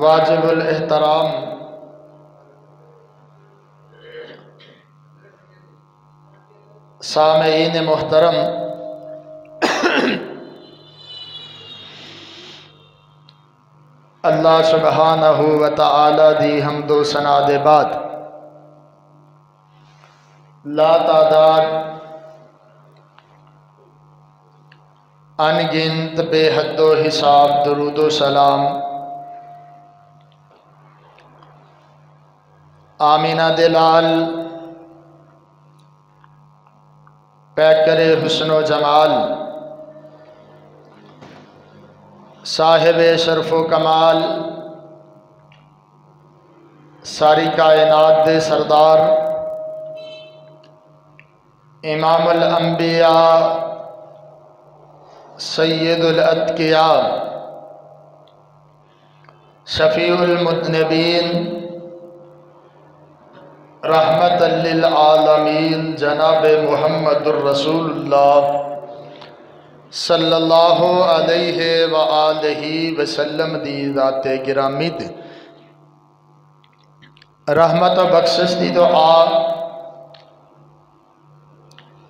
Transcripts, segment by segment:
वाजिबुल एहतराम। सामीन मोहतरम। अल्लाह सुबहानहू व तआला दी हमदो सना दे बाद। ला तादाद अनगिनत बेहदो हिसाब, दरुदो सलाम। आमीना दिलाल। पैकर हुसन जमाल। साहिब शरफ कमाल। सारी कायनात दे सरदार। इमामुल अंबिया। सैदुल अतकिया। शफ़ीउल मुतनबीन। रहमत आलमीन, जनाब रसूलुल्लाह सल्लल्लाहु अलैहि गिरामी ते रहमत बख्शिश दी दुआ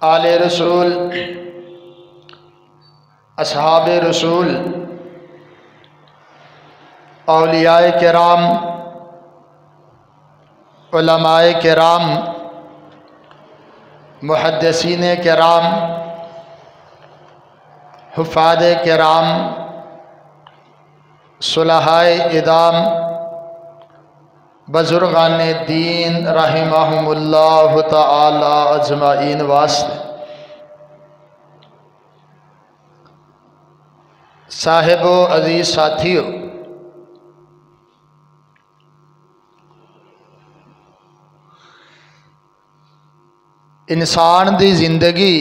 आले रसूल, असहाब रसूल औलियाए कराम कराम मुहदसिन कराम हफाद कराम सुलहाय इदाम, बुजुर्गान दीन रहमहुल्लाह तआला अजमाइन वास्ते। साहिबो अज़ीज़ साथियों इंसान की ज़िंदगी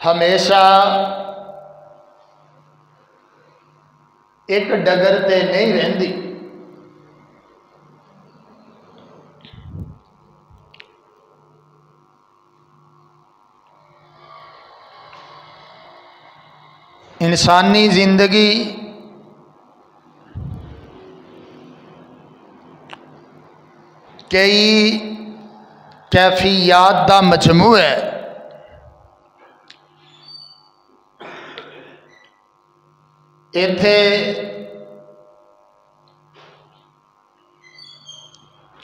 हमेशा एक डगर ते नहीं रही इंसानी ज़िंदगी कई कैफियात का मजमू है इथे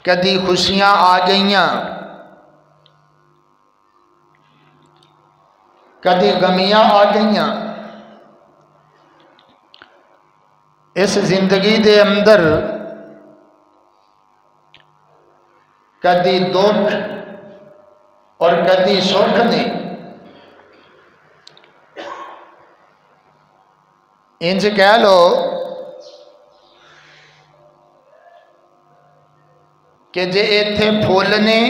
कदी खुशियाँ आ गई कदी गमियाँ आ गई इस ज़िंदगी के अंदर कदी दुख और कदी सुख ने इंज कह लो कि जे इथे फुल ने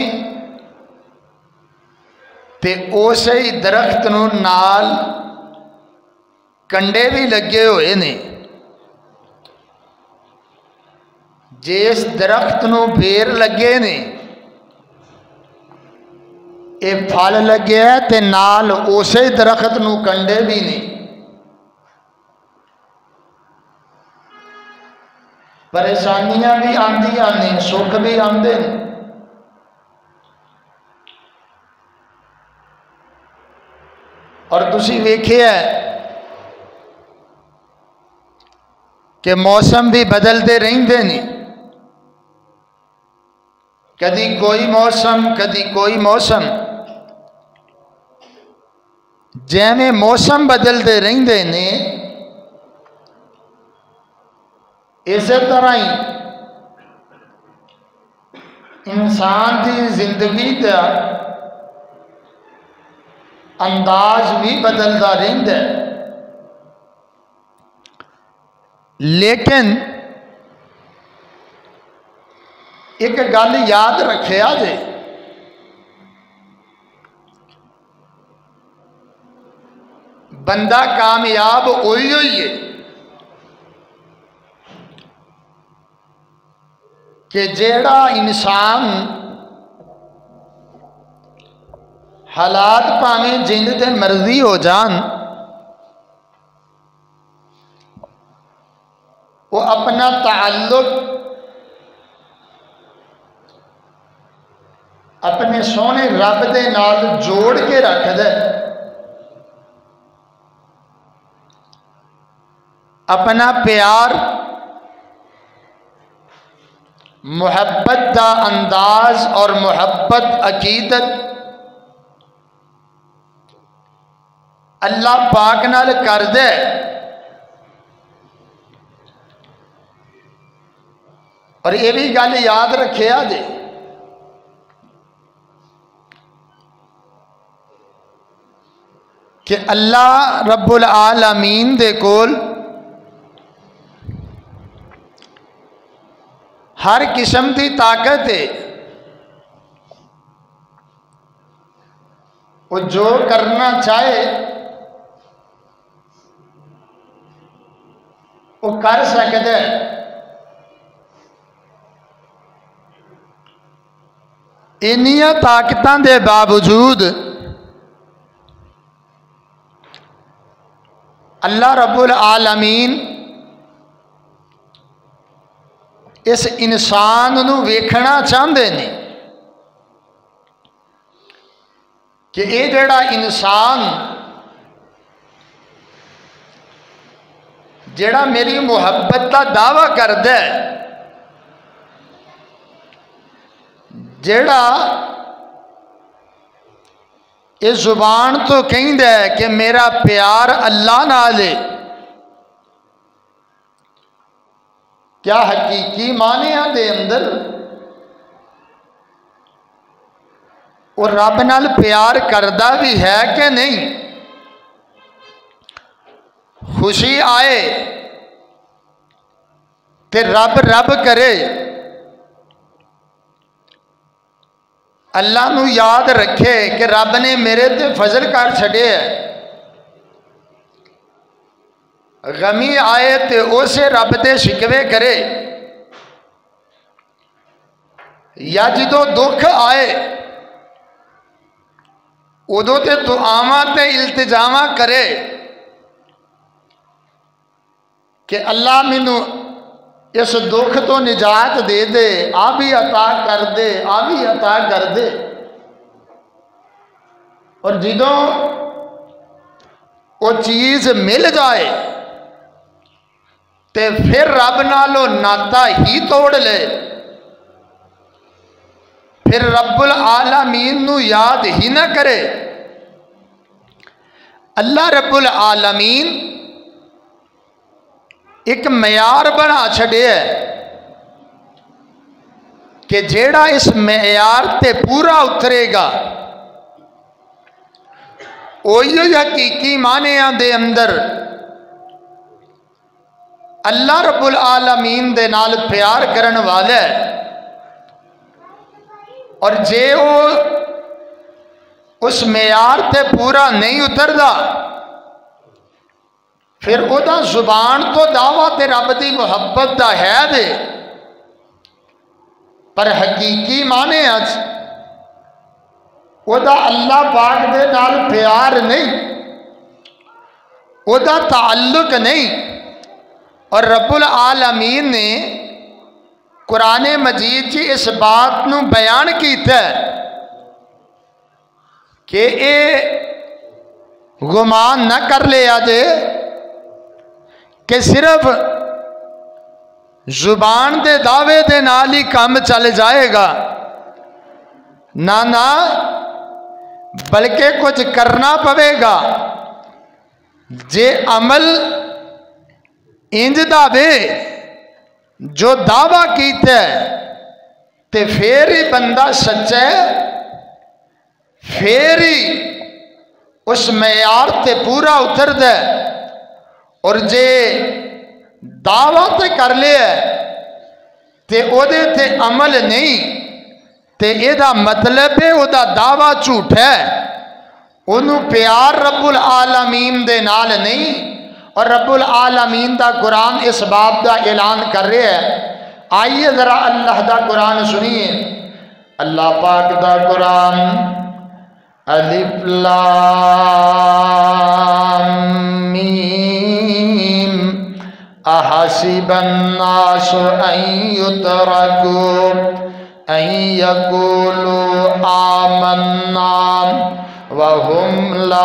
ते उस ही दरख्त नाल कंडे भी लगे हुए ने जिस दरख्त बेर लगे ये फल लगे तो नाल उस दरख्त कंडे भी ने परेशानियाँ भी आंदियाँ ने सुख भी आते हैं और तुम वेखिया कि मौसम भी बदलते रहते हैं कदी कोई मौसम कदी कोई मौसम जिमें मौसम बदलते रहते हैं इस तरह ही इंसान की ज़िंदगी का अंदाज भी बदलता रहा लेकिन एक गल याद रखिया जे बंदा कामयाब उही हुई है। कि इंसान हालात भावें जिंद ते मर्ज़ी हो जान, वो अपना ताल्लुक, अपने सोने रब के नाल जोड़ के रख दे अपना प्यार, मुहब्बत का अंदाज और मुहब्बत अकीदत अल्लाह पाक नाल कर दे। और ये भी गल याद रखे जे कि अल्लाह रब्बुल आलमीन दे कोल हर किस्म की ताकत है। वो जो करना चाहे, वो कर सकते इनिया ताकतों के बावजूद अल्लाह रबुल आलमीन इस इंसान वेखना चाहते हैं कि ये जड़ा इंसान जड़ा मेरी मुहब्बत का दावा करद जड़ा इस ज़ुबान तो कहद कि मेरा प्यार अल्लाह नाल क्या हकीकी मानिया के अंदर? वो रब नाल प्यार करता भी है कि नहीं? खुशी आए तो रब रब करे। अल्लाह याद रखे कि रब ने मेरे ते फजल कर छड़े गमी आए तो उस रब के शिकवे करे। या जो दुख आए, उदो तो दुआव इल्तजावा करे कि अल्लाह मैनू इस दुख तो निजात दे दे, आ भी अता कर दे, आ भी अता कर दे। और जो वो चीज़ मिल जाए तो फिर रब नालों नाता ही तोड़ ले। फिर रबुल आलमीन याद ही ना करे। अल्लाह रबुल आलमीन एक मैार बना छड़िया कि जेड़ा इस मैार ते पूरा उतरेगा उही हकीकी मानिया दे अंदर अल्लाह रबुल आलमीन दे नाल प्यार करन वाला और जे वो उस मैार ते पूरा नहीं उतरता फिर वह ज़ुबान तो दावा तो रब की मुहब्बत का है दे। पर हकीकी माने अच अल्लाह पाक के नाल प्यार नहीं ताल्लुक नहीं। और रबुल आलमीन ने कुरान मजीद जी इस बात न बयान किया कि गुमान न कर लिया जे कि सिर्फ़ ज़ुबान के दावे के नाल ही काम चल जाएगा। ना ना, बल्कि कुछ करना पवेगा। जे अमल इंज वे जो दावा किया ते फिर ही बंदा सच्चा फिर ही उस मैार ते पूरा उतरद और जे दावा तो कर लिया ते ओदे ते अमल नहीं, ते एदा मतलब है ओदा दावा झूठ है, ओनू प्यार रबुल आलमीन दे नाल नहीं और रबुल आलमीन का कुरान इस बाप का ऐलान कर रहा है। आइए ज़रा अल्लाह का कुरान सुनिए। अल्लाह पाक का कुरान। अलिफ्लाम अहसिबन्नास अयुतरकू अयकूलू आमन्ना। वहुम ला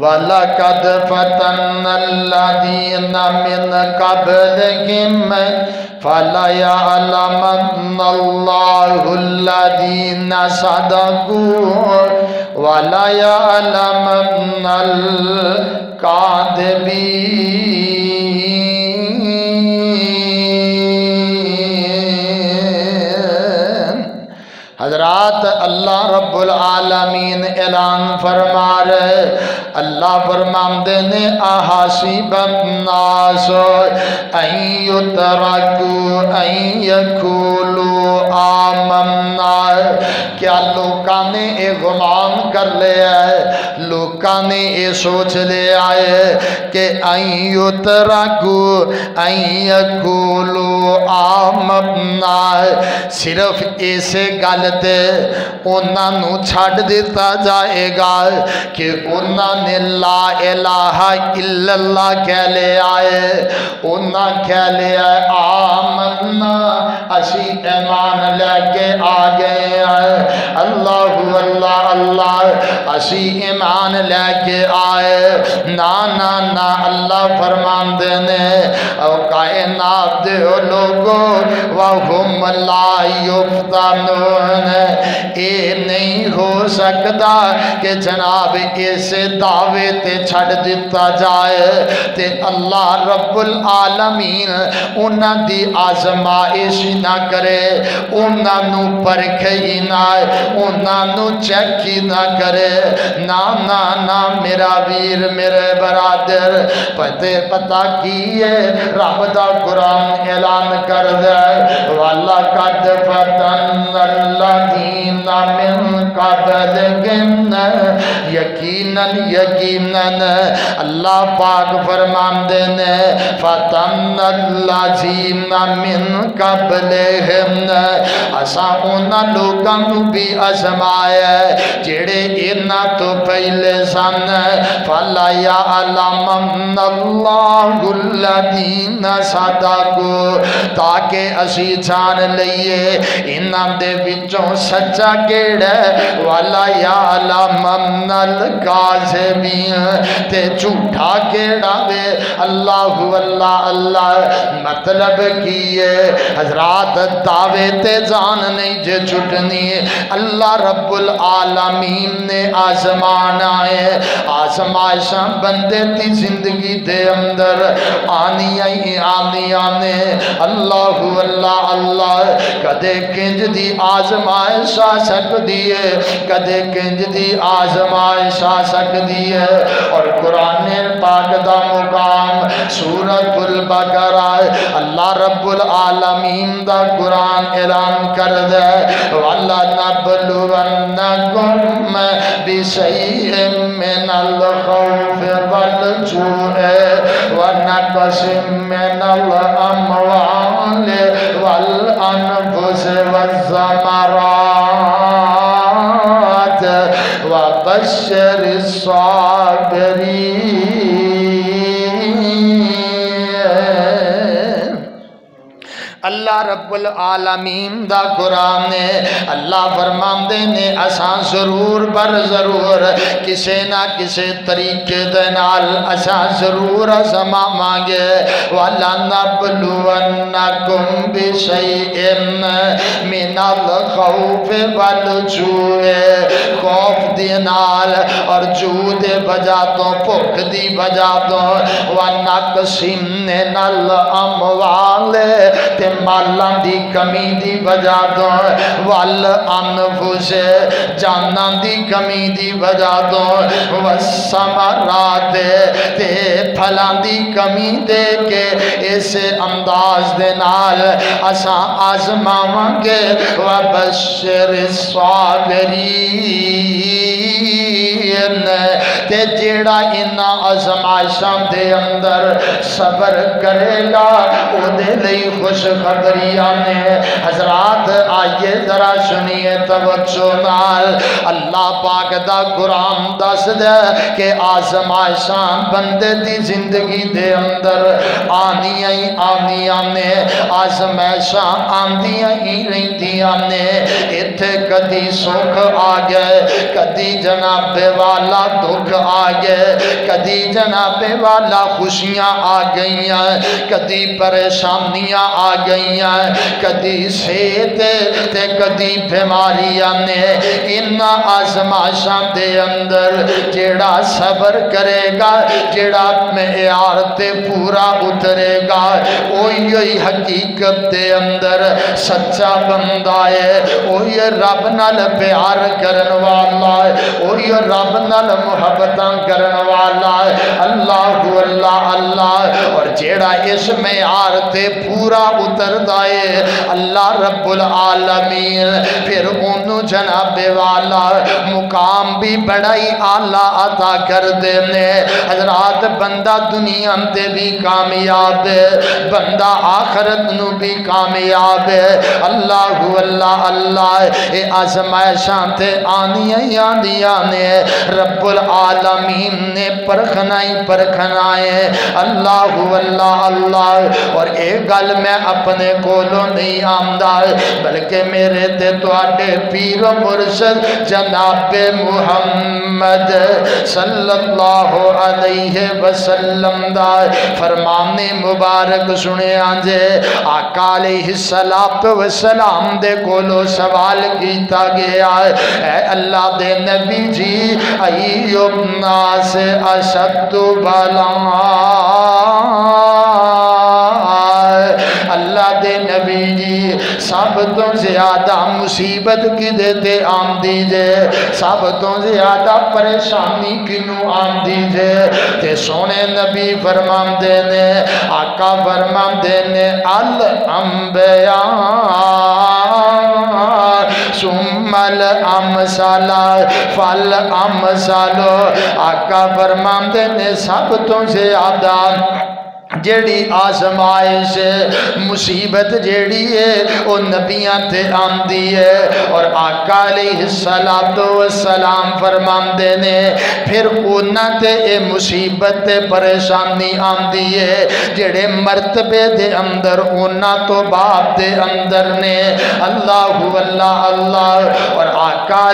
वलकद फतन्नल्लदीन मिन क़ब्लहिम फलयअलमन्नल्लाहुल्लदीन सदकू। वलयअलमन्नल कादिबीन रब्बुल आलमीन ऐलान फरमा रहे अल्लाह फरमाते ने आहासी बनासो अयुतरकू अयकूलू आमन्ना। क्या लोगों ने ये गुमान कर लिया है लोगों ने ये सोच लिया है कि अयुतरकू अयकूलू आमन्ना सिर्फ़ इस गल ते उन्होंने छड़ दिता जाएगा कि उन्होंने ला इलाहा इल्लल्लाह कह लिया है उन्हें कह लिया आम आमन्ना असी ईमान लैके आ गए हैं। अल्लाह अल्लाह अल्लाह। असी ईमान लैके आए। ना ना ना, अल्लाह फरमाते ने कायनात दे लोगो वहुम ला युफ्तानून ये नहीं हो सकता कि जनाब इस दावे ते छड़ दिता जाए। ते अल्लाह रब्बुल आलमीन उन्हों की आजमाइश ना करे उन्होंने परख ही ना उन्होंने चेक ही ना करे। ना ना नाम, मेरा वीर, मेरे बरादर। पते पता की है रब का कुरान ऐलान कर दे। वाला कद फतन अल्लाह मिन कबल यकीनन यकीनन। अल्लाह पाक फरमाते ने फतन अल्लाह मिन कबल असा उन्होंने लोगों भी आजमाया जेड़े इन्हों तो पहले सन। फलाया अल्लाह सादा को ताकि असी जान लीए इन्हों दे सच्चा केड़ा ते झूठा केड़ा वे? अल्लाह अल्लाह अल्लाह मतलब की है? हजरात दावे ते जान नहीं जे छुटनी अल्लाह रब्बुल आलमीन ने आजमाना है। आजमाइशा बंदे की ज़िंदगी दे अंदर आनिया ही आनिया ने। अल्लाह अल्लाह अल्लाह, कदे किंज दी आजमाइश आ सकती है? कदे किंज दी आजमाइश आ सकती है और कुरान पाक का मुकाम सूरतुल बकरा अल्लाह रब्बुल आलमीन दा कुरान ऐलान कर दे। वल जूअ व नक़सिम मिनल अमवाल वल रब्बुल आलमीन दा कुरान ने अल्लाह फरमांदे ने, असा ज़रूर बर ज़रूर, किसे ना किसे तरीके दे नाल असा ज़रूर आजमावांगे वाला नबलुवन्नकुम बिशैइन मिनल खौफ वल जूए। खौफ दी नाल और जू दे वजह तो भुख दी वजह तो व नक सीने नल अमवाल ते मालां दी कमी दी वजह तो वल अनफुस जाना दी कमी दी वजह तो वसमरात ते फलां दी कमी दे के इस अंदाज दे नाल असा आजमावांगे। व बशर ते जेड़ा इन्ना अजमाइशा दे अंदर सबर करेगा, ओदे लिए खुशखबरियाँ ने हजरात, आइए जरा सुनिए तवज्जो नाल। अल्लाह पाक दा कुरान दस दे कि आजमाइशा बंदे दी ज़िंदगी दे अंदर आनियाँ ही आनियाँ ने आजमाइशा आंदियाँ ही रहिंदियाँ ने। इथे कदी सुख आ गए कदी जनाबे वाला दुख आ गए कदी जनाबे वाला खुशियाँ आ गई कदी परेशानियाँ आ गई कदी सेहत ते कदी बीमारियाँ ने इन्ना आजमाशा दे अंदर जेड़ा सबर करेगा जेड़ा मेयार ते पूरा उतरेगा वही हकीकत दे अंदर सच्चा बंदा है। वही रब नाल प्यार करन वाला है। वही रब नाल मुहब्बत करन वाला है। अल्लाह अल्लाह अल्लाह। और जेड़ा इस मेयार ते पूरा उतरदा है अल्लाह रब्बुल आलमीन। फिर ओनू जनाबे वाला मुकाम भी बड़ा ही आला अता कर देने। हजरात बंदा दुनिया ते भी कामयाब है। बंदा आखरत भी कामयाब है। अल्लाह अल्लाह अल्लाह ये आजमाइशां ते आनियाँ ही आंदियाँ ने। रब्बुल आलमीन ने परखना ही परखना है। अल्लाह अल्लाह अल्लाह और एक गल मैं अपने कोलों नहीं आमदा बल्कि मेरे ते तुहाडे पीर मुर्शद जनाबे मुहम्मद सल्लल्लाहु अलैहि वसल्लम दा फरमाने मुबारक सुनिया जे आका अलैहिस्सलातु वसलाम दे कोलो सवाल कीता गया है अल्लाह दे नबी जी, अय्युब अशद्दु बला। अल्लाह दे नबी जी सब तो ज़्यादा मुसीबत कि ते आमदी जे सब तो ज़्यादा परेशानी किनू आमदी जे ते सोने नबी फरमांदे ने, आका फरमांदे ने, अल अंबिया सुमल अमसाला, फल अमसालो। आका फरमांदे ने सब तो ज़्यादा जेड़ी आजमाइश, मुसीबत जेड़ी है वो नबिया ते आंदी है। और आका सलातो सलाम फरमाते ने, फिर उन्होंने ये मुसीबत परेशानी आंदी है, जेड़े मरतबे दे अंदर उन्होंने तो बाप दे अंदर ने। अल्लाह अल्लाह अल्लाह। और आका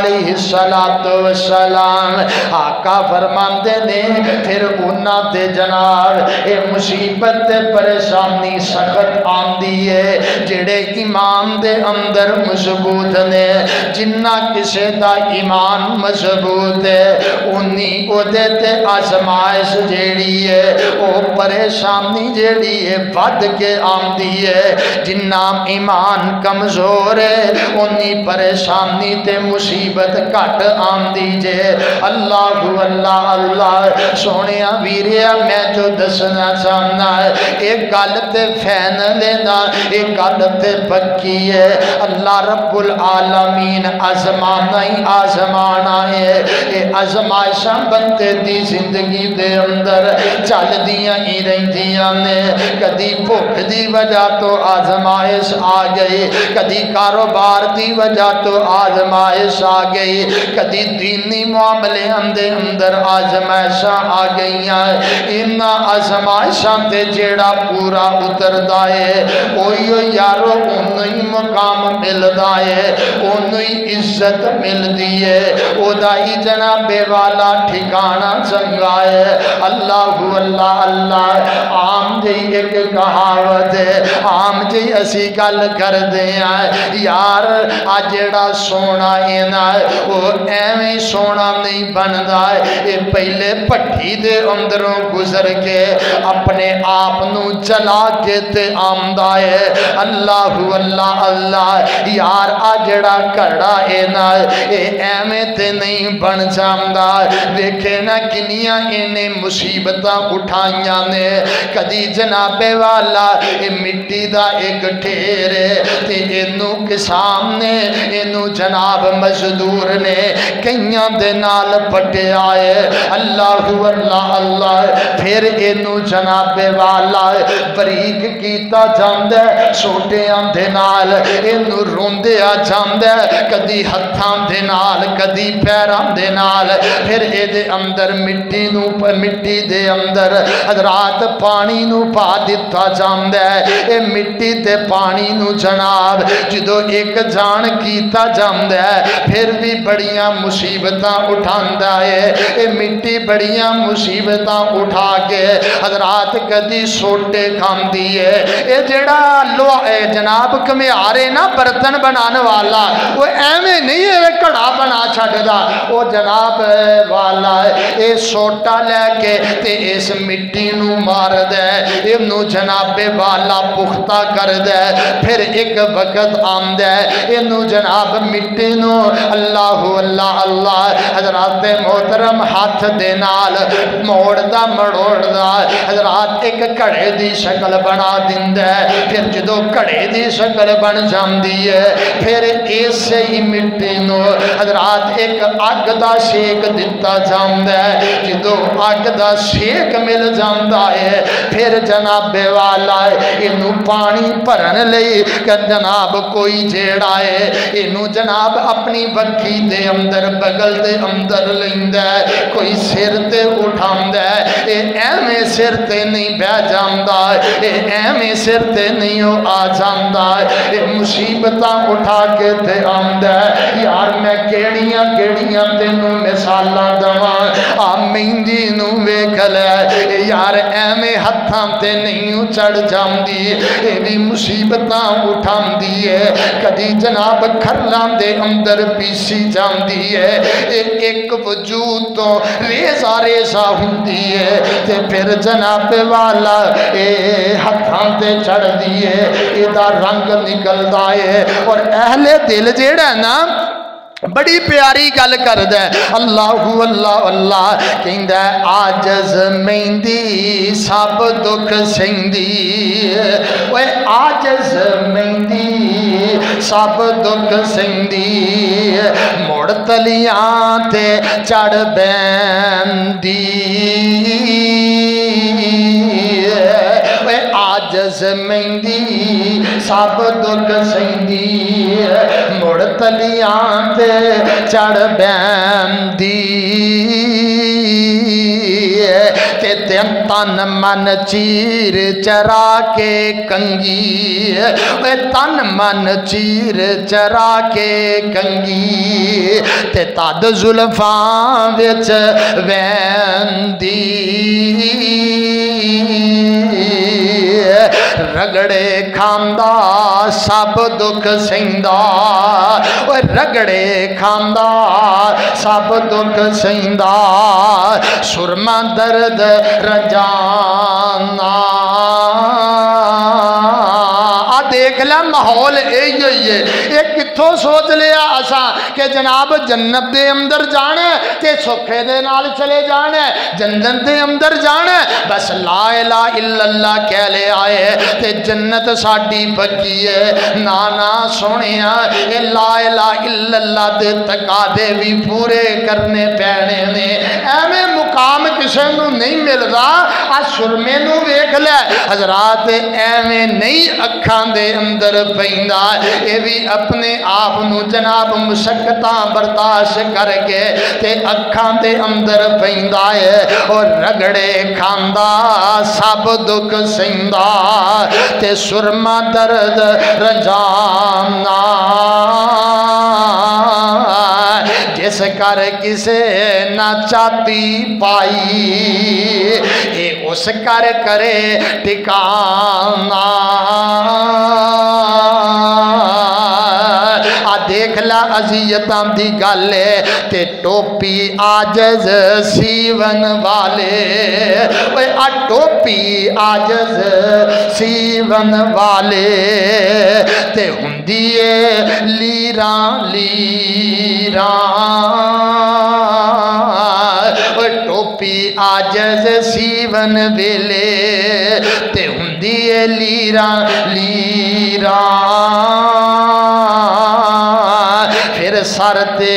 सलातो सलाम आका फरमाते ने, फिर उन्होंने जनाब ये मुसीबत मुसीबत, परेशानी, सख्त आंदी है, जेड़े ईमान दे अंदर मज़बूत ने, जिन्ना किसी का ईमान मज़बूत है, उन्नी ओदे ते आजमाइश जेड़ी है वो परेशानी जेड़ी है बद के आंदी है, जिन्ना ईमान कमज़ोर है, उन्नी परेशानी ते मुसीबत घट आंदी जे। अल्लाह अल्लाह अल्लाह सोने वीरिया मैं जो दसना चाहना करना है एक गल ते फ़ैन लेना एक गल ते पक्की है। अल्लाह रब्बुल आलमीन आजमाना ही आजमाना है। ये आजमाइशा बंदे दी ज़िंदगी दे अंदर चल दिया ही रहिंदियाँ ने। कदी भुख दी वजह तो आजमाइश आ गई, कदी कारोबार की वजह तो आजमाइश आ गई, कदी दीनी मामले अंदर आजमाइशा आ गई इन्ना आजमाइशा ते जेड़ा पूरा उतरदा है ओयो यारो ओनु ही मकाम मिलदा है ओनु ही इज़्ज़त मिलदी है। ओदा ही जनाबे वाला ठिकाना चंगा है। अल्लाह अल्लाह अल्लाह, आम जी एक कहावत है। आम जी असी गल करते हैं। यार, आ जेड़ा सोना है ना वो एवें सोना नहीं बनता ये पहले भट्ठी दे अंदरों गुजर के अपने आप जला के आमदा है। अल्लाह अल्लाह अल्लाह, यार, आ जड़ा घड़ा ए ना ये नहीं बन जाता वेखे ना किनिया इन्हें मुसीबत उठाइया ने। कदी जनाबे वाला ये मिट्टी का एक ठेर ते इनू किसान ने इनू जनाब मजदूर ने कई पटिया है। अल्लाह अल्लाह अल्लाह, फिर इनू जनाबे वाला बरीक किया जाता छोटिया दे नाल। इनू रोंदिया जाता कदी हथां दे नाल फिर ये अंदर मिट्टी नू मिट्टी दे अंदर रात पानी पा दिता जाता है। ये मिट्टी ते पानी जनाब जो एक जान किया जाता है, फिर भी बड़िया मुसीबत उठा है। ये मिट्टी बड़िया मुसीबत उठा के हजरात कदी सोटे खाती है ये जड़ा लोहा जनाब घमियारे ना बर्तन बनाने वाला, वो एवं नहीं है घड़ा बना छड़ता वो जनाब वाला ये सोटा लैके ते इस मिट्टी मार दे। जनाबे वाला पुख्ता कर दे। फिर एक वक्त आंदा, इनू जनाब मिट्टी अल्लाह अल्लाह अल्लाह, हजरात मोहतरम हाथ दे नाल मोड़दा मड़ोड़दा हजरात एक घड़े की शक्ल बना दिंदा, फिर जो घड़े की शक्ल बन जाती है, फिर इस ही मिट्टी हजरात एक अग का शेक दिता जाता है। जो अग का शेक मिल जाता है, फिर जनाबे वाला इनू पानी भरन जनाब कोई जेड़ा है, इनू जनाब अपनी बखी दे अंदर, बगल दे अंदर लेंदा कोई सिर ते उठांदा है एवें सिर ते नहीं बह जाता एवें सिर ते नहीं आ जाता मुसीबत उठा के आंदा केड़ियाँ केड़ियाँ तेनू मिसाल दवा आ मेहंदी वेख लै यार एवें हथा ते नहीं चढ़ जाती ये भी मुसीबत उठाती है कदी जनाब खरलों के अंदर पीसी जाती है एक वजूद तो रेसा रेसा होंगी है ते फिर जनाब वाला ये हथां ते चढ़ती है यदा रंग निकलता है और अहले दिल जेड़ा ना बड़ी प्यारी गल कर अल्लाह अल्लाह अल्लाह आजज मेहंदी, सब दुख सिंधी ओए, आजज मेहंदी, सब दुख सिंधी मुड़ तलियाँ चढ़ बैंदी। आजज मेहंदी सब दुख सही मुड़ तलियाँ चढ़ बैंदी। तन मन चीर चरा के कंगी तन मन चीर चरा के कंगी। ते तद जुल्फा बिच वैंदी। रगड़े खांदा सब दुख सिंदा रगड़े खांदा सब दुख सिंदा सुरमा दर्द रजाना। लिया माहौल यही है ये कितों सोच लिया असा कि जनाब जन्नत के अंदर जाना ते सुखे दे चले जाना जन्नत के अंदर जाना बस ला ला इल्ला कह ले आए ते जन्नत साड़ी पक्की है। ना ना सोने ये ला ला इल्ला दे तकादे भी पूरे करने पैने ने। एवं मुकाम किसी को नहीं मिलता आ सुरमे वेख लै। हजरात एवं नहीं अखा दे अंदर पैदा। भी अपने आप न जनाब मुशक्कत बर्दाश्त करके ते अखा के अंदर पैदा है और रगड़े खांदा, सब दुख सिंदा। ते सुरमा दर्द रजाना। जिस कर किसे ना चाती पाई? ये उस कर करे टिकाना आ देख ला अजियत की गल है, ते टोपी आजज सीवन वाले। आ टोपी आजज सीवन वाले। ते हुंदी लीरा लीरा। टोपी आजज सीवन वेले। ते हुंदी लीरा लीरा। फिर सर ते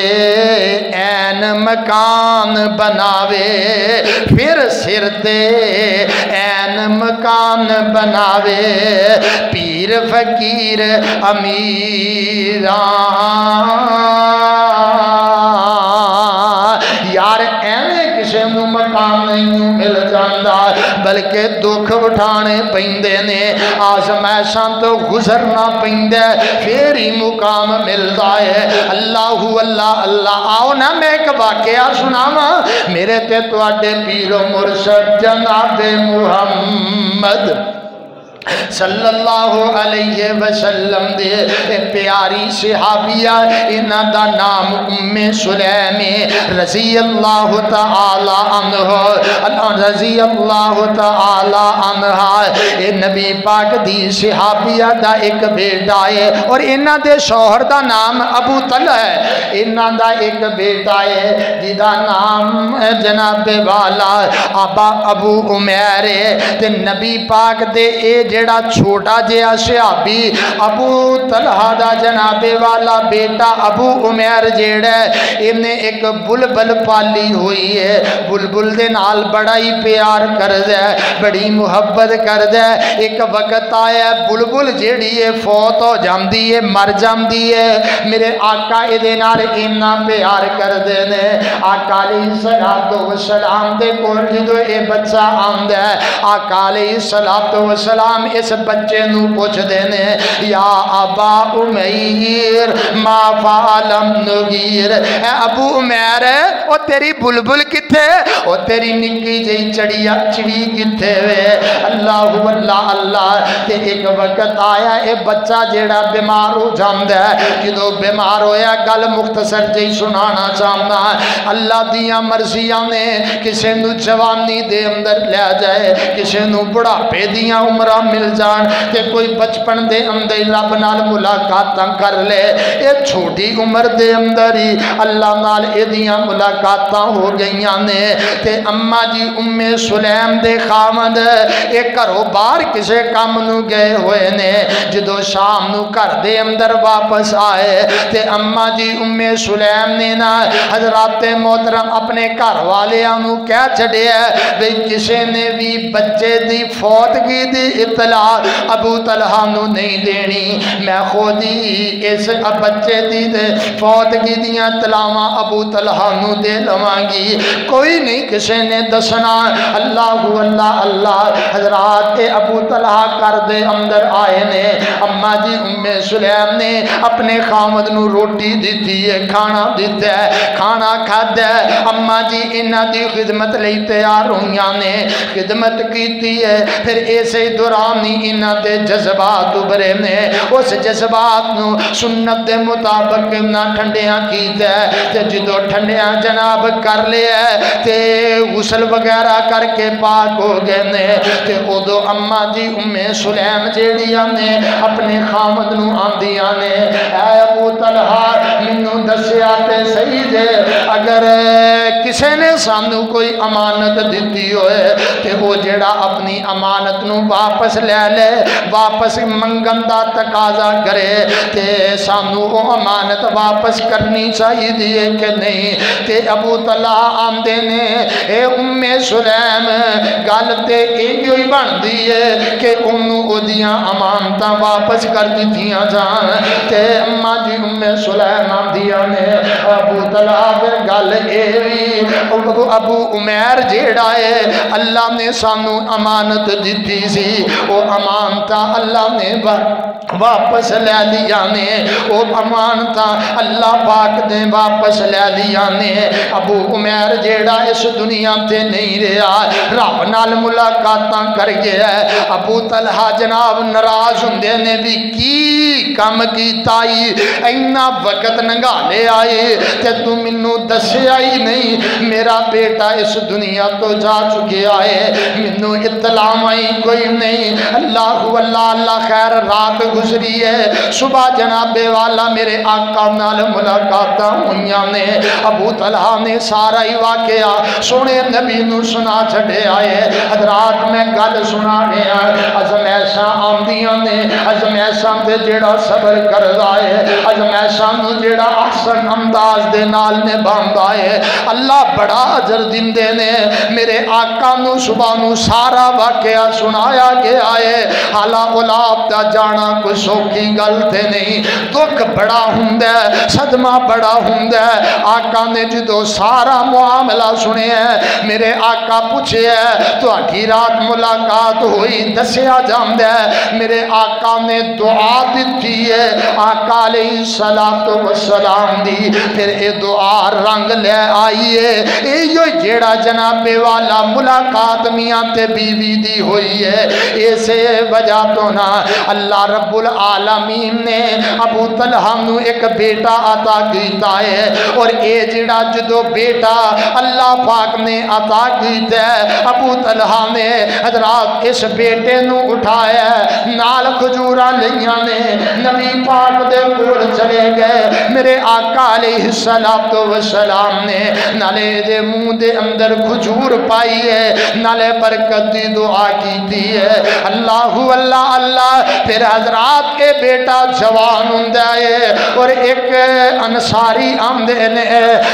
मकान बनावे। फिर सिर ते ऐन मकान बनावे। पीर फकीर अमीरा मिल जाता बल्कि दुख उठाने पे ने आजमैशा तो गुजरना पे फिर ही मुकाम मिलता है अल्लाह अल्लाह अल्लाह आओ ना मैं एक वाकया सुनावा मेरे ते पीरो मुरशद जनाबे मुहम्मद सल्लल्लाहु अलैहि वसल्लम, दे प्यारी सहाबिया, इन्हां दा नाम उम्मे सुलैम रज़ी अल्लाह तआला अनहा रज़ी अल्लाह तआला अनहा, ए नबी पाक दी सहाबिया दा एक बेटा है, और इन्हां दे शौहर दा नाम अबू तलह है, इन्हां दा एक बेटा है, जिदा नाम जनाबे वाला, आबा अबू उमैर है, ते नबी पाक दे ए जेड़ा छोटा जहा सिहाबी अबू तलहा का जनाबे वाला बेटा अबू उमैर जेड़ा इन्हें एक बुलबुल पाली हुई है। बुलबुल के नाल बड़ा ही प्यार करद बड़ी मुहब्बत करद एक वक्त आया, बुलबुल जेड़ी है, फौत हो जाती है, मर जाती है। मेरे आका ये इन्ना प्यार करते हैं आका सलातो सलाम के कोल जो ये बच्चा आंदा है, आका सलातो सलाम इस बच्चे पुछते ने या अबा उमैर, मा फालम नगीर। है अबू उमैर, ओ तेरी बुलबुल किथे ओ तेरी निक्की जी चड़िया चिड़ी किथे वे? अल्लाह अल्लाह अल्लाह, ते एक वक्त आया ये बच्चा जेड़ा बीमार हो जाता है जो बीमार होया, गल मुख्तसर जी सुनाना चाहता अल्लाह दिया मर्जिया ने किसी जवानी दे अंदर लिया जाए, किसी बुढ़ापे दिया उम्र मिल जान। ते कोई बचपन दे अंदर रब नाल मुलाकात कर ले ये छोटी उम्र दे अंदर ही अल्लाह नाल एदियाँ मुलाकात हो गई ने। ते अम्मा जी उम्मे सुलैम दे खामद ये घरों बाहर किसी काम गए हुए ने। जो शाम घर दे अंदर वापस आए, ते अम्मा जी उम्मे सुलैम ने ना हजरात मोहतरम अपने घर वालों कह बी किसी ने भी बच्चे की फौतगी की इतला अबू तलहा नहीं देनी। मैं खुद ही इस बच्चे की फौतगी दियाँ तलावा अबू तलहा दे लवांगी। कोई नहीं किसी ने दसना। अल्लाह अल्लाह अल्लाह। हजरात अबू तलहा कर दे अंदर आए ने। अम्मा जी, उम्मे सुलैम ने अपने खामद न रोटी दी है खाना दिता है खाना खादा अम्मा जी, इन्हों की खिदमत तैयार हुई ने। खिदमत की है फिर इस दौरान ही इन्हों जज्बात उभरे ने उस जज्बात न सुन्नत के मुताबिक ना ठंडिया किया जो ठंडिया जनाब कर लिया तो गुसल वगैरह करके पाक हो गए ने तो उदो अम्मा जी उम्मे सुलैम जड़िया ने अपने खामद न आंदिया ने अबू तलहा मैनू दसिया तो सही जे अगर किसी ने सानू कोई अमानत दी हो तो वो जड़ा अपनी अमानत न वापस ले ले, वापस मंगन का तकाजा करे। तो सानू वो अमानत वापस करनी चाहिए कि नहीं? तो अबू तला आते ने, ए उम्मे सुलैम, गल तो इो ही बनती है कि उन्होंने अमानत वापस कर दी जान। ते अम्मा जी उम्मे सुलैम आदिया ने, अबू तला, फिर गल अबू उमैर जेड़ा है, अल्लाह ने सानू अमानत दी सी। अमानत अल्लाह ने वापस ले लिया ने। वो अमानत, अल्लाह पाक ने वापस ले लिया ने। अबू उमैर जेड़ा इस दुनिया ते नहीं रहा, रब नाल मुलाकात कर गया अबू तलहा जनाब नाराज़ होंगे ने भी की कम किया इन्ना वक्त नंगा ले आए ते तू मैनू दसिया ही नहीं? मेरा बेटा इस दुनिया तो जा चुके है। मैनू इतलावाई कोई नहीं। अल्लाह अल्लाह अल्लाह खैर रात गुजरी है। सुबह जनाबे वाला मेरे आका नाल मुलाकात हुई ने। अबू तलहा ने सारा ही वाकया सोने नबी न सुना छे आए हजरात मैं गल सुना रहा अजमैशा आमदियाँ ने। अजमैशा से जेड़ा सबर करता है अजमैशा जेड़ा आसन अंदाज दे नाल ने बांधा है। अल्लाह बड़ा अजर दिंदे ने। मेरे आका सुबह सारा वाकया सुनाया गया है। हाला औलाद का जाना कुछ सौखी गल तो नहीं। दुख बड़ा होंगे सदमा बड़ा होंगे आका ने जो सारा मुआमला सुने मेरे आका पूछे थोड़ी रात मुलाकात हुई दसिया है। मेरे आका ने दुआ दी है, आका ले सला तो सलाम दी। फिर ये दुआ रंग ले आई है। यो जेड़ा जनाबे वाला मुलाकात मियाँ ते बीवी दी हुई है, इसे वजह तो ना अल्लाह रब्बुल आलमीन ने अबू तलहा एक बेटा अता किया है। और ये जड़ा जो बेटा अल्लाह पाक ने अता किया अबू तलहा ने हजरात इस बेटे नु उठाया नाल खजूरा लिया ने नबी पाक दे कोल चले गए। मेरे आका सलाम तो वसलाम ने नाले दे मुँह दे अंदर खजूर पाई है, नाले बरकत दी दुआ की है। अल्लाह अल्लाह अल्लाह, फिर हजरात के बेटा जवान होंगे और एक अंसारी आमदे ने,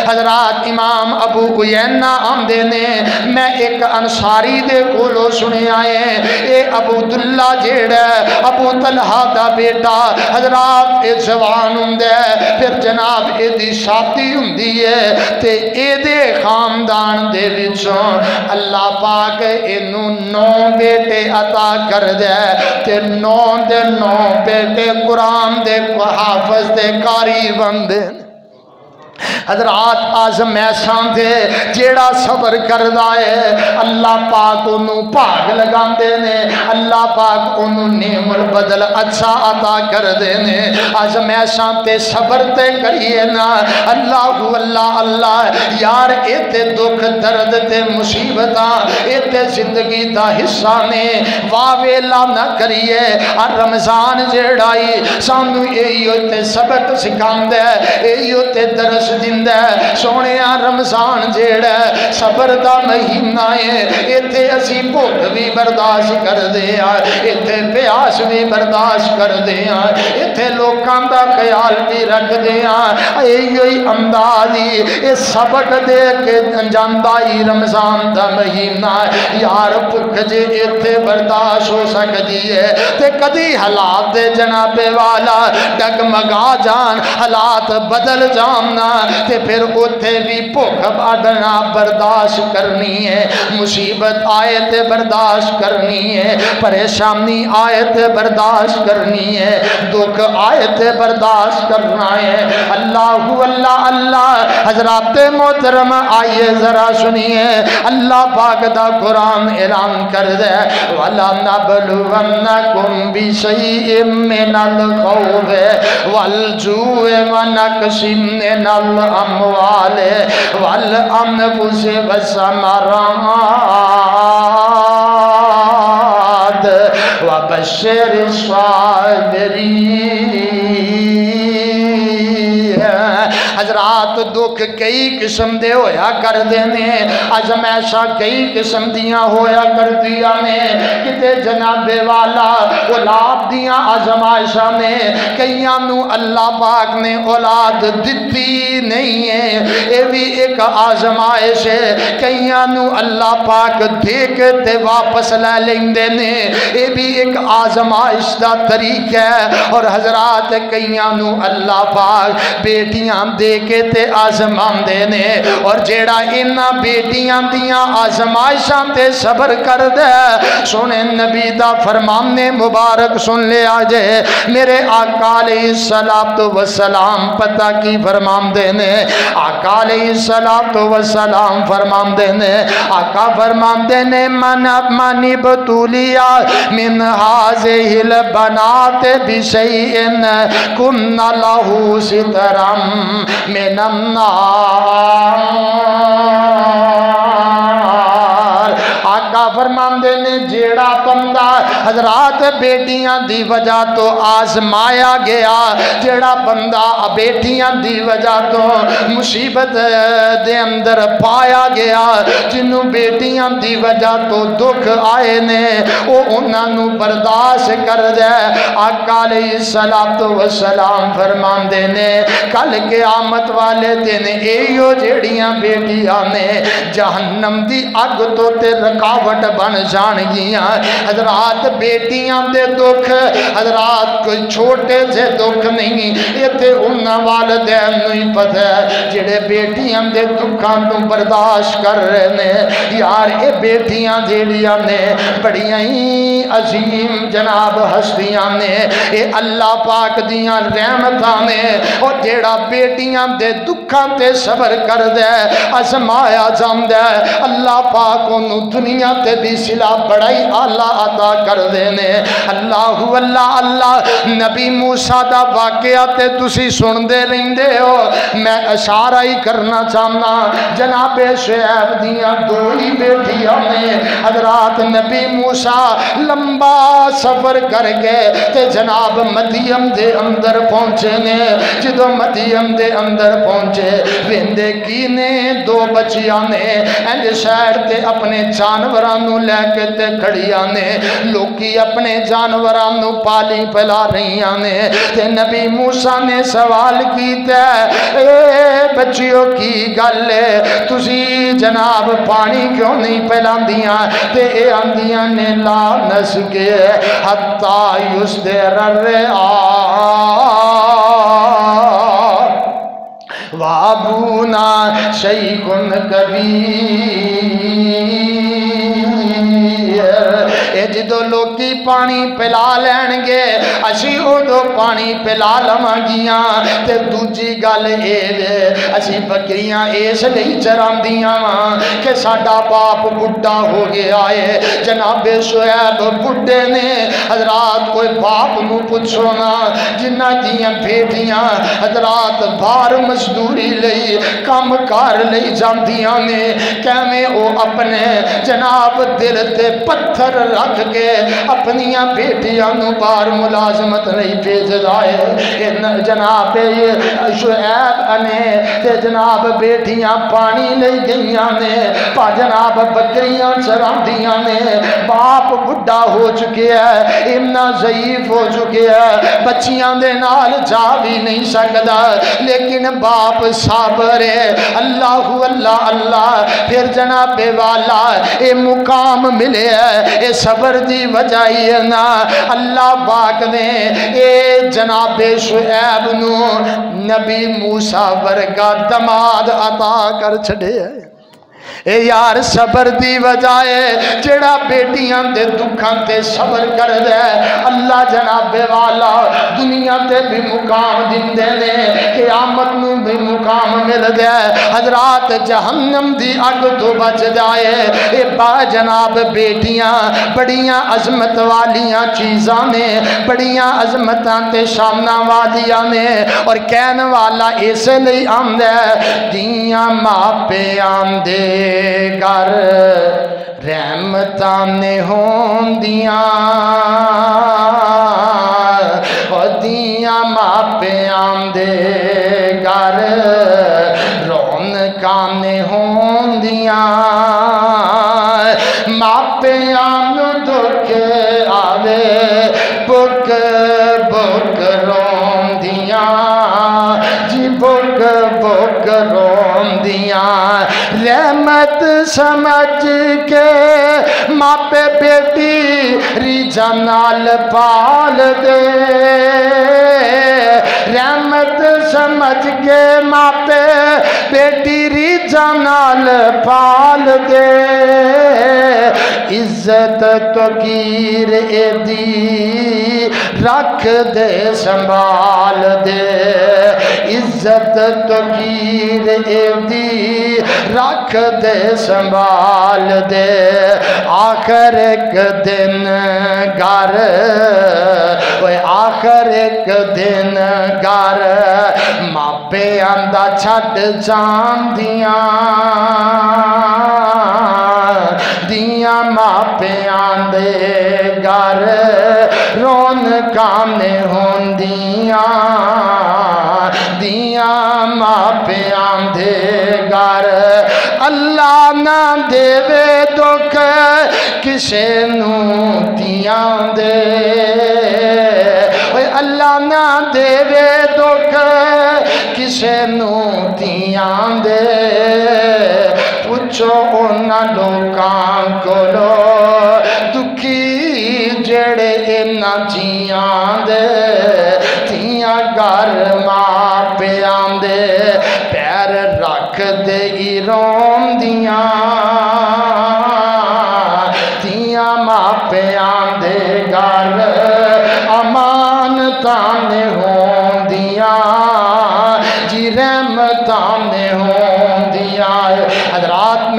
हजरात इमाम अबू गुयैना आमदे ने, मैं एक अंसारी दे कोलो सुने आए ये अबूदुल्ला जेड़ा अबू तलहा का बेटा, हजरात ये जवान होंगे फिर जनाब ये शादी होंगी है, ते ए खानदान विचों अल्लाह पाक इनू नौ बेटे अता कर दे नौ दे नौ बेटे कुरान दे हाफज दे कारी बनते हजरात आज़म ऐसा थे जेड़ा सबर करता है, अल्लाह पाक ओनू भाग लगाते ने, अल्लाह पाक ओनू नेमल बदल अच्छा अता करते ने। आज़म ऐसा ते सबर ते करिए ना, अल्लाह अल्लाह अल्लाह, यार ये दुख, दर्द ते मुसीबत ये ज़िंदगी का हिस्सा ने, वाह वेला ना करिए। रमज़ान जेड़ाई सानू यही सबक सिखांदा यही दरस दिंदा सोने रमज़ान जेड़ा सबर का महीना है इतने असी भुख भी बर्दाश्त करते हैं इतने प्यास भी बर्दाश्त करते हैं इतने लोगों का ख्याल भी रखते हैं यही अंदाज ही ये सबक दे के जाता ही रमज़ान का महीना यार भुख जे इतने बर्दाश्त हो सकती है तो कभी हालात जनाबे वाला डगमगा जान हालात बदल जाना ते फिर उथे भी भुख बाढ़ना बर्दाश्त करनी है। मुसीबत आए तो बर्दाश्त करनी है। परेशानी आए तो बर्दाश्त करनी है। दुख आए तो बर्दाश्त करना है। अल्लाह अल्लाह अल्लाह, हजरात मोहतरम आइए जरा सुनिए। अल्लाह पाक का कुरान ऐलान कर दे। वाला नबलुवन्नकुम बिशैइन मिनल खौफ। वल जुए व नक्सिम मिनल अमवाल वल अनफुस वसमरात वबशर दुख कई किस्म के होया कर अजमैशा कई किस्म दिया होया कर जनाबे वाला, औलाद दिया अजमाइशा ने। कई अल्लाह पाक ने औलाद दी नहीं है। ये भी एक आजमाइश है। कई अल्लाह पाक दे के ते वापस लै लेंदे ने। ये भी एक आजमाइश का तरीका है। और हजरात कई अल्लाह पाक बेटियाँ दे के ते फरमाते ने और जेड़ा इन्ह बेटियाँ दिया आजमाइशा ते सबर कर दे सोने नबी का फरमाने मुबारक सुन लिया जे, मेरे आकाले सलाम तो वसलाम पता की फरमाते ने? आकाले सलाम तो वसलाम फरमाते ने, आका फरमाते ने, मन मनी बतूलिया, मिन हाजे हिल बनाते इन कुन्ना लहू सितरम मिनन्ना आका फरमाते ने जेड़ा बंदा हजरात बेटियाँ दी वजह तो आजमाया गया, जेड़ा बंदा बेटियाँ दी वजह तो मुसीबत दे अंदर पाया गया जिन्हों बेटियाँ दी वजह तो दुख आए ने वो उन्होंने बर्दाश्त कर दे। आका सलाम तो वसलाम फरमाते ने कल के आमत वाले दिन एयो जेड़ियाँ बेटियाँ ने जहन्नम दी अग ते रकावट बन जाएगियाँ हजरात बेटियाँ दे दुख, हजरात कोई छोटे से दुख नहीं। इतने उन्होंने वालदैन ही पता है, जेड़े बेटियाँ दे दुखों को बर्दाश्त कर रहे ने। यार ये बेटियाँ जेड़िया ने, बड़िया ही अजीम जनाब हस्तियाँ ने। ये अल्लाह पाक दिया रहमत ने, और जेड़ा बेटियाँ के दुखों से सबर कर दे असमाया जाता है। अल्लाह पाक ओनू दुनिया ते दी सिला बड़ा ही आला अदा कर देने। अल्लाह अल्लाह अल्लाह नबी मूसा का वाकया ते तुसी सुनते रहते हो। मैं इशारा ही करना चाहना जनाबे शैब दियाँ दो ही बेटियाँ ने। हजरात नबी मूसा लंबा सफ़र कर गए ते जनाब मदियम दे अंदर पहुँचे ने। जो मदियम दे अंदर पहुँचे, वेंदे की ने दो बच्चियाँ ने? इंज शहर ते अपने जानवरों लैके ते खड़िया ने। लोकी अपने जानवरों पाली पिला रही ने। ते नबी मूसा ने सवाल किया बच्चियों, की गल जनाब पानी क्यों नहीं पिलादियाँ? ते ने, ला नस के, हत्ता रे आ। वाबूना सही गुन लोग पानी पिला लैनगे असी उदो पानी पिला लवगिया। तो दूजी गल ये असी बकरियाँ इसलिए चरादियाँ वा कि साडा बाप बुढ़ा हो गया है। जनाबे शुएब बुढ़े ने हजरात कोई बाप न पुछो ना जिन्ना दियाँ बेटियाँ हजरात बाहर मजदूरी लई कम कार ले जादियाँ ने कैमें वो अपने जनाब दिल ते पत्थर रख के अपनिया बेटिया बार मुलाजमत नहीं भेजदा है जनाब शुएब ने जनाब बेटियाँ पानी ले गई ने जनाब बकरियाँ चरादियाँ ने। बाप बुढ़ा हो चुके है, इन्ना जईफ हो चुके है। बच्चियाँ दे नाल जा भी नहीं सकता लेकिन बाप साबर है। अल्लाह अल्लाह अल्लाह, फिर जनाबे वाला ये मुकाम मिले है ये सबर की बचाई है ना अल्लाह पाक ने ये जनाबे शुएब नबी मूसा वर्गा दमाद अता कर छे है। ए यार, सबर की बजाए, जेड़ा बेटियाँ दे दुखों ते सबर कर दे अल्लाह जनाबे वाला, दुनिया ते भी मुकाम दिंदे ने, क़यामत नु भी मुकाम मिल दे हजरात जहन्नम दी अग तो बच जाए। ए बा जनाब, बेटियाँ, बड़ियाँ अजमत वालियाँ चीज़ां ने, बड़ियाँ अजमतां ते शामना वालियाँ ने, और कहन वाला इसलिए आंदा दियाँ मापे आंदे घर रहमत ने होंदियाँ रहमत समझ के मापे बेटी रिजा नाल पाल दे। रहमत समझ के मापे बेटी रिजा नाल पाल दे। इज़्ज़त तो कीर एदी रख दे, संभाल दे। इज़्ज़त तो कीर एदी रख दे, संभाल दे। आखिर एक दिन घर आखिर एक दिन घर। मापे आंदा जान दिया दिया मापियाँ दे घर रौनकां ने होंदियाँ। दिया मापियाँ दे घर, अल्लाह ना देवे दुख, किसे दिया दे। अल्लाह ना देवे दुख, किसे दिया दे। उन्होंने लोगों को दुखी जड़े इन्ना जिया दे थिया घर मापिया दे पैर रख दे रोम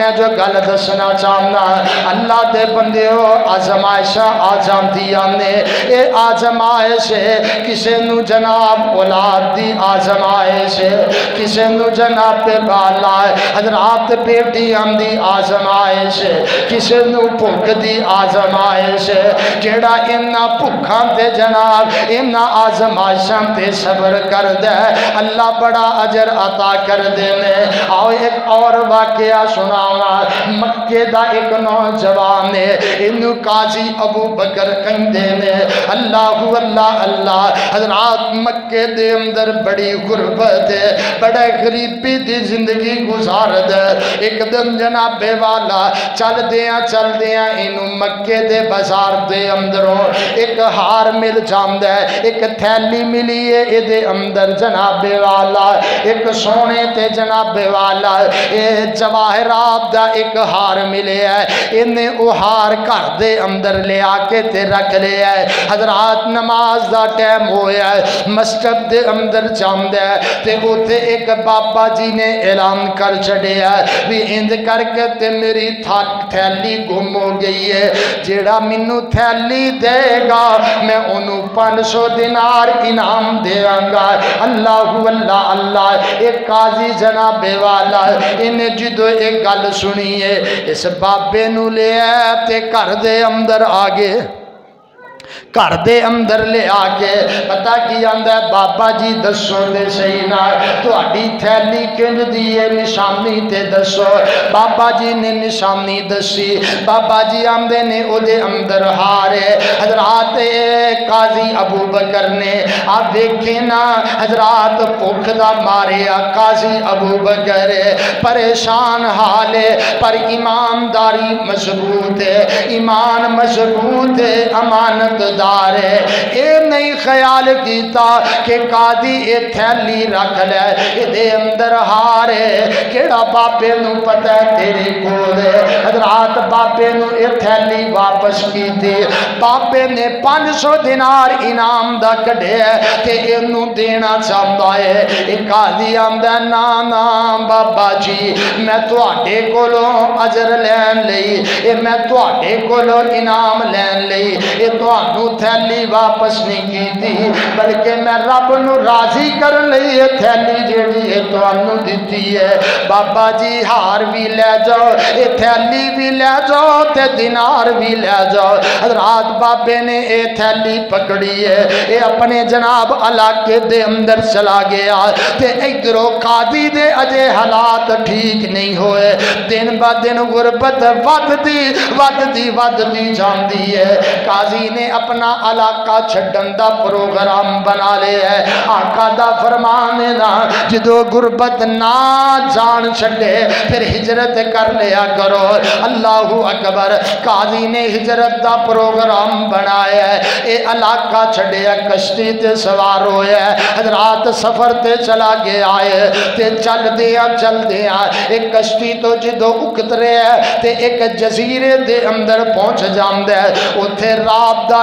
मैं जो गल दसना चाहना अल्लाह के बंदे आजमाइशा आ जादिया ने ये आजमाइश किसी जनाब औलाद की आजमाइश किसी जनाब बाला हजरात बेटियाँ की आजमाइश किसी भुख की आजमाइश जेड़ा इन्ना भुखा ते जनाब इन्ना आजमाइशा ते सबर कर दे अल्लाह बड़ा अजर अता कर देने आओ एक और वाकया सुनावा मक्के का एक नौजवान ने इनू काजी अबू बकर कहते ने अल्लाह अल्लाह अल्लाह। हजरात मक्के दे अंदर बड़ी गुरबत है। बड़ा गरीबी की ज़िंदगी गुजारद एक दिन जनाबे वाला चलद्या चलद्या इनू मक्के दे बाज़ार दे अंदरों एक हार मिल जाता है। एक थैली मिली है ये अंदर जनाबे वाला। एक सोने ते जनाबे वाला। ये जवाहरात का एक हार मिले है। इन्हें वो हार घर दे अंदर ले आके ते रख लिया है। हजरात नमाज़ का टाइम होया है। मस्जिद के अंदर जाता है ते उथे एक बाबा जी ने ऐलान कर छड़िया भी इंज करके ते मेरी थैली गुम हो गई है। जेड़ा मैनू थैली देगा, मैं ओनू पाँच सौ दिनार इनाम देंगा अल्लाह अल्लाह अल्लाह एक काजी जनाबे वाला, इन्हें जो एक गल सुनी है इस बाबे नू ते घर दे अंदर आ गए घर दे अंदर ले आके, पता की आंदा बाबा जी दसो दे सही ना थैली है निशानी ते दसो बाबा जी ने निशानी दसी बाबा जी आंदे ने ओदे अंदर हारे। हजरात काजी अबू बकर ने, आ देखे ना, हजरात भुख का मारे काजी अबू बकर। परेशान हाल पर ईमानदारी मज़बूत है ईमान मज़बूत है अमानत समझदार है। ये नहीं ख्याल किया कि कादी ये थैली रख लै ये अंदर हार है। केड़ा बाबे पता है तेरे कोल हजरात बाबे ये थैली वापस की थी बाबे ने पाँच सौ दिनार इनाम का ते इनू देना चाहता है। एक कादी आंदा ना ना बाबा जी, मैं थोड़े कोलों अजर लैन ली मैं थोड़े को इनाम लैन ली ये थैली वापस नहीं की थी बल्कि मैं रब न राज़ी कर ली है, थैली जी तो दी है। बाबा जी, हार भी लै जाओ ये थैली भी लै जाओ तो दिनार भी लै जाओ। रात बाबे ने यह थैली पकड़ी है ये अपने जनाब इलाके दे अंदर चला गया। तो इधरों कादी दे अजे हालात ठीक नहीं होए। दिन ब दिन गुरबत वधती वधती वधती जाती है। काजी ने अपना इलाका छड़न का प्रोग्राम बना लिया है। आका दा फरमान है ना जो गुरबत ना जान छे फिर हिजरत कर लिया करो। अल्लाह अकबर, काजी ने हिजरत का प्रोग्राम बनाया है। ये इलाका छड़िया कश्ती ते सवार होया हजरात सफ़र ते चला गया है ते चलदे चलदे एक कश्ती तो जो उतरे ते एक जजीरे दे अंदर पहुँच जाता है। उत्थे रात का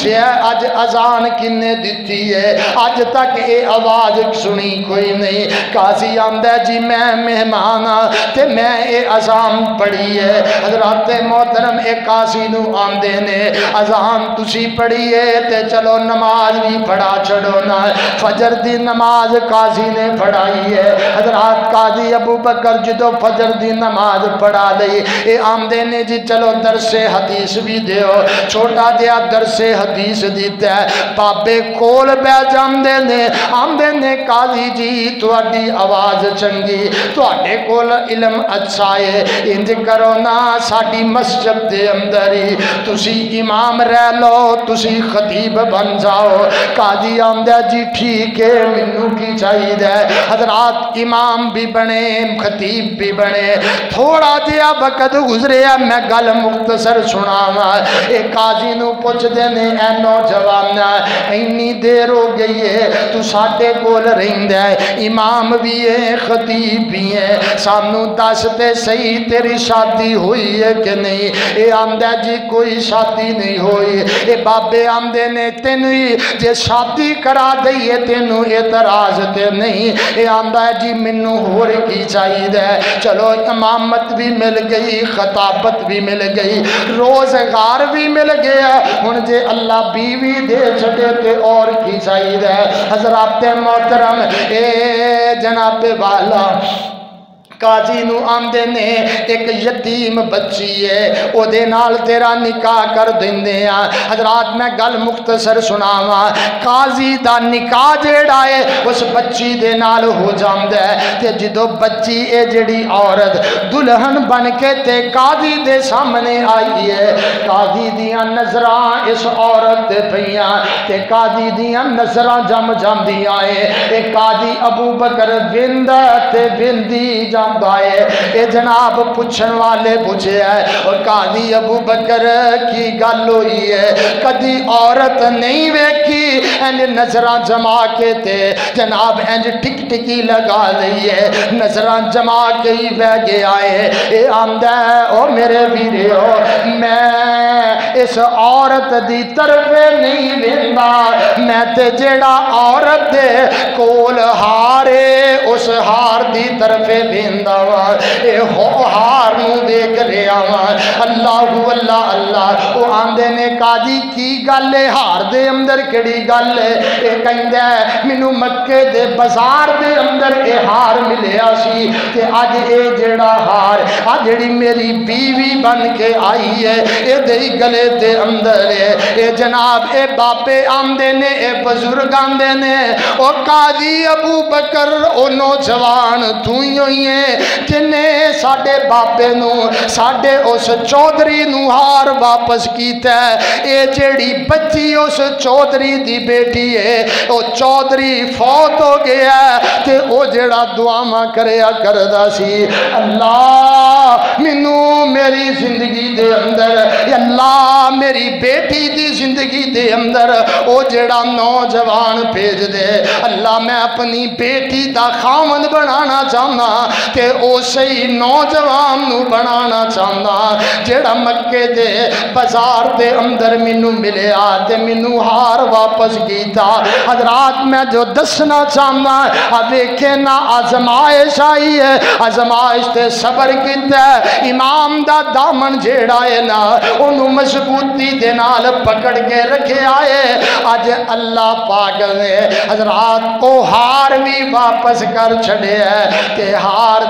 पूछे अज अजान किन्ने दी है? अज तक ये आवाज़ सुनी कोई नहीं। काजी आंदा, जी, मैं मेहमान हाँ ते मैं ये अजान पढ़ी है। हजरात मोहतरम एक काजी आंदे ने, अजान पढ़ी है ते चलो नमाज़ भी पढ़ा छड़ो ना। फजर की नमाज़ काजी ने पढ़ाई है। हजरात काजी अबू बकर जो फजर की नमाज़ पढ़ा दी ये आंदे ने, जी, चलो दरसे हदीस भी दो छोटा जहा दरसे हदीस दिता है। बाबे कोल बह जाते ने, आंदे ने काजी जी थोड़ी आवाज़ चंगी थोड़े कोल इलम अच्छा है। इंज करो ना साड़ी मस्जिद के अंदर ही। तुसी इमाम रह लो, तुसी खतीब बन जाओ। काजी आंदा जी, ठीक है, मैनू की चाहिए हजरात इमाम भी बने, खतीब भी बने। थोड़ा जहा वकत गुजरे मैं गल मुख्तसर सुनावा। ये काजी पुछते ने ए नौजवान इन्नी देर हो गई है, तू साढ़े कोल रहा है। इमाम भी है, खतीब भी है। सानू दस ते सही तेरी शादी हुई है कि नहीं? ये आंदा जी, कोई शादी नहीं हुई। ये बाबे आंदे ने तेन ही, जे शादी करा दईए, तेनू एतराज़ ते नहीं। ये आंदा जी, मैनू होर की चाहिए चलो, इमामत भी मिल गई, खताबत भी मिल गई। रोज़गार भी मिल गया। हूँ जे अल्लाह बीवी दे छे तो और की चाहिए हजरात मोहतरम ए जनाबे वाला। काजी आंदे ने, एक यतीम बच्ची है नाल तेरा निकाह कर देंगे हजरात मैं गल मुख्तसर सुनावा, काजी का निकाह जेड़ा है, उस बच्ची दे हो जाता है। ते जो बच्ची ये जड़ी औरत दुल्हन बन के ते काजी दे सामने आई है, काजी दिया नज़र इस औरत ते काजी दिया नज़र जम जांदियाँ है। काजी अबू बकर बिंद बिंदी है ये जनाब पुछन वाले पूछे है, और कादी अबू बकर की गल हुई है। कदी औरत नहीं वेखी इंज नज़र जमा के ते। जनाब इंज टिक टिकी लगा ली है, नज़र जमा के ही बह गया है। ये आंदा है, ओ मेरे वीरे मैं इस औरत दी तरफे नहीं वेंदा। मैं ते जेड़ा औरत दे कोल हारे, उस हार दी तरफे वेंदा। वा। ये हो, हार देख रहा वा। अल्लाह अल्लाह अल्लाह। वो आंदे ने, काजी, की गल है हार दे अंदर केड़ी गल है ये कहता है मैनू मक्के दे बाज़ार दे अंदर ये हार मिलया सी, ते अज ये जेड़ा हार, आ जेड़ी मेरी बीवी बन के आई है ये दे गले दे अंदर है ये जनाब ये बाबे आंदे ने ये बजुर्ग आंदे ने, ओ काजी अबू बकर, ओ नौजवान, तू ही है जिन्हें साढ़े बाबे साढ़े उस चौधरी हार वापस किया ये जड़ी बच्ची उस चौधरी की बेटी है वो चौधरी फौत हो गया तो वह जड़ा दुआव करया करता सी, अल्लाह मैनू मेरी ज़िंदगी दे अंदर, अल्लाह मेरी बेटी की ज़िंदगी दे अंदर वो जड़ा नौजवान भेज दे अल्लाह मैं अपनी बेटी का खामन बनाना चाहना ते उस ही नौजवान बनाना चाहता जेड़ा मक्के दे बाज़ार के अंदर मैनू मिलया तो मैनू हार वापस किया हजरात, मैं जो दसना चाहना वेखे ना आजमाइश आई है आजमाइश से सबर किया इमाम का दामन जेड़ा है ना ओनू मजबूती दे नाल पकड़ के रखिया है अज अल्लाह पाक ने हजरात ओ हार भी वापस कर छड़े ते हार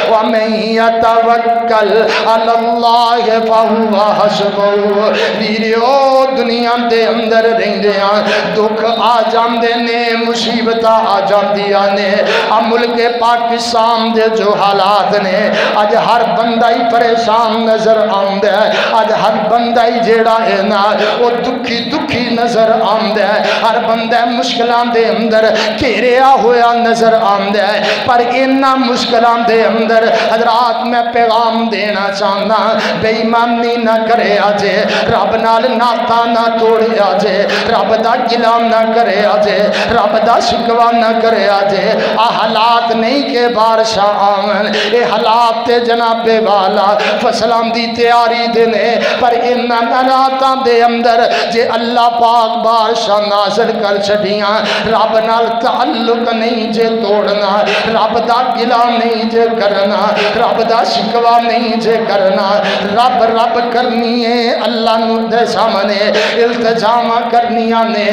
रहंदे आ दुख आ जांदे ने मुसीबतां पाकिस्तान दे जो हालात ने अज हर बंदा ही परेशान नज़र आंदा अज हर बंदा ही जेड़ा है ना वो दुखी दुखी नज़र आंदा हर बंदा मुश्किलों के अंदर घेरिया होया नज़र आंदा है पर इन्ना मुश्किलों के अंदर हजरात मैं पैगाम देना चाहना, बेईमानी ना करे अजे रब नाल नाता ना तोड़े अजे रब का गिला ना करे अजे रब का शिकवा ना करे अजे आ हालात नहीं के बारिशा आवन ये हालात ते जनाबे वाला, फ़सलों की तैयारी दे ने। पर इन्होंने हालातों के अंदर जे अल्लाह पाक बारिशा नाजल कर छड़िया रब नाल ताल्लुक नहीं जे तोड़ना, रब का गिला नहीं जे करना। रब का शिकवा नहीं जे करना। रब रब करनी है अल्लाह दे सामने। इल्तजामा करनिया ने।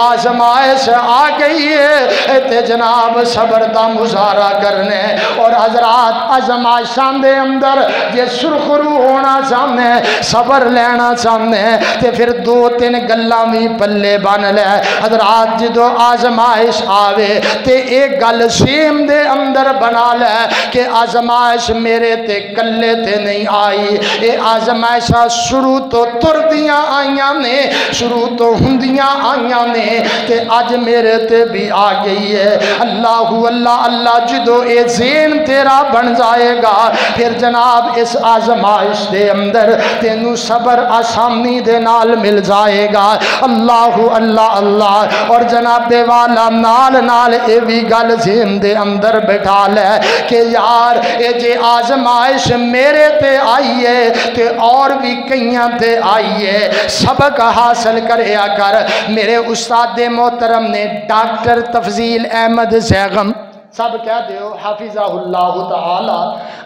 आजमाइश आ गई है। ते जनाब सबर का मुजाहरा करने। और हजरात आजमाइशा दे अंदर जे सुरखरू होना चाहते सबर लेना चाहते ते फिर दो तीन गल्ला भी पल्ले बन लै। हजरात जो आजमाइश आवे, ते एक गल सेम दे अंदर बना लै कि आजमाइश मेरे ते कल्ले ते नहीं आई। ये आजमाइशा शुरू तो तुरदियाँ आईया ने, शुरू तो हुंदियाँ आईया ने, ते अज मेरे ते भी आ गई है। अल्लाह अल्लाह अल्लाह जो ये जेन तेरा बन जाएगा, फिर जनाब इस आजमाइश के अंदर तेनू सबर आसानी दे नाल मिल जाएगा। अल्लाह अल्लाह अल्लाह, और जनाबे वाला नाल नाल ये भी गल जेन दे अंदर बैठा लै कि यार ये जे आजमाइश मेरे ते आई है, ते और भी कई ते आई है। सबक हासिल कर कर। मेरे उस्ताद मोहतरम ने डॉक्टर तफजील अहमद सैगम सब कह दो हाफिजाहुल्लाह तआला,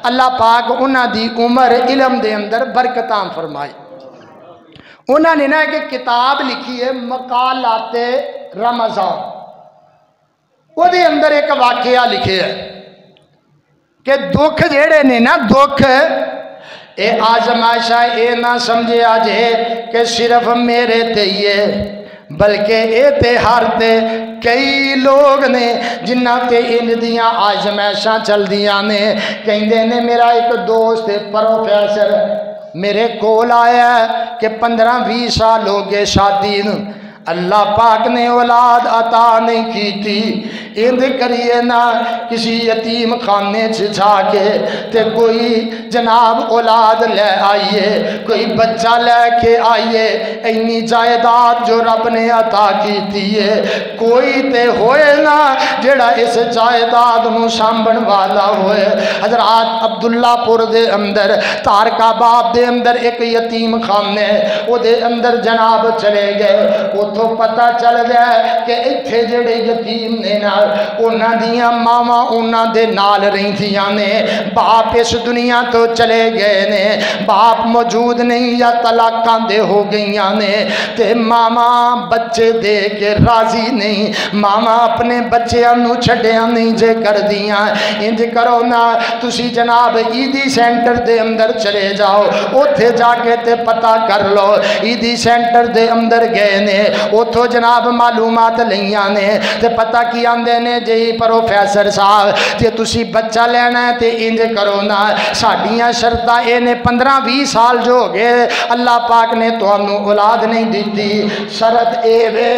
अल्लाह पाक उन्होंने उम्र इलम के अंदर बरकत फरमाई उन्होंने ना एक किताब लिखी है मकालाते रमज़ान वो अंदर एक वाकया लिखे है। कि दुख जेड़े ने ना, दुख। ये आजमाशा ये ना समझे जे कि सिर्फ़ मेरे ते ही है, बल्कि ये ते हर ते कई लोग ने जिन्हों ते इन दियाँ आजमाइशा चलदियाँ ने। कहते ने, मेरा एक दोस्त प्रोफेसर, मेरे कोल आया कि पंद्रह भी साल हो गए शादी अल्लाह पाक ने औलाद अता नहीं की थी। इंद करिए ना किसी यतीम खाने से जाके ते कोई जनाब औलाद ले आइए, कोई बच्चा ले के आइए, इन्नी जायदाद जो रब ने अता की थी कोई ते होए ना जड़ा इस जायदाद में सामभण वाला होए। हजरात अब्दुल्लापुर दे अंदर, तारकाबाद दे अंदर एक यतीम खाने वो अंदर जनाब चले गए, वो तो तो पता चल गया कि इतने जेडे यतीम ने ना दिया उन्होंने नाल रही ने बाप इस दुनिया तो चले गए ने बाप मौजूद नहीं या तलाक हो गई ने ते मामा बच्चे दे के राज़ी नहीं मामा अपने बच्चों छड़िया नहीं जे कर दियाँ इंज करो ना तुम जनाब ईदी सेंटर के अंदर चले जाओ उ जाके ते पता कर लो ईदी सेंटर के अंदर गए ने उतो जनाब मालूमात लिया ने, ते पता की आते ने जी प्रोफेसर साहब, जे तुम बच्चा लेना है तो इंज करो ना। साड़िया शरत यह ने पंद्रह भी साल जो हो गए, अल्लाह पाक ने तू औलाद नहीं दी शरत ए वे,